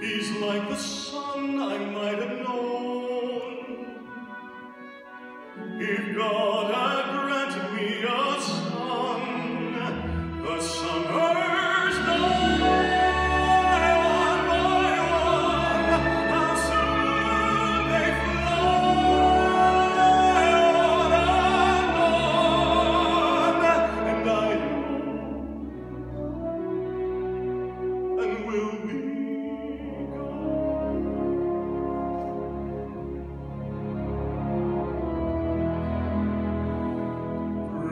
He's like the son I might have known. If God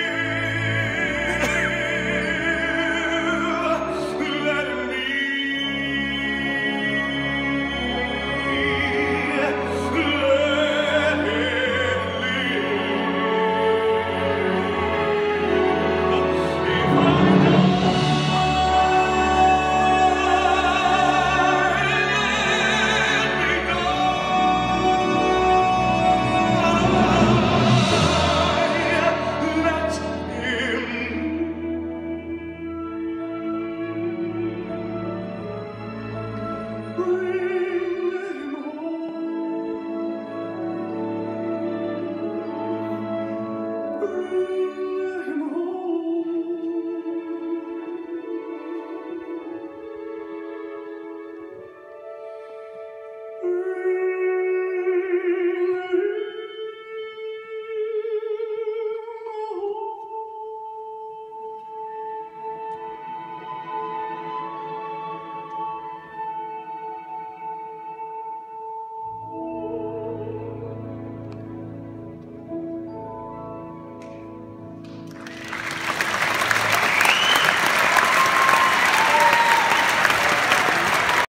you.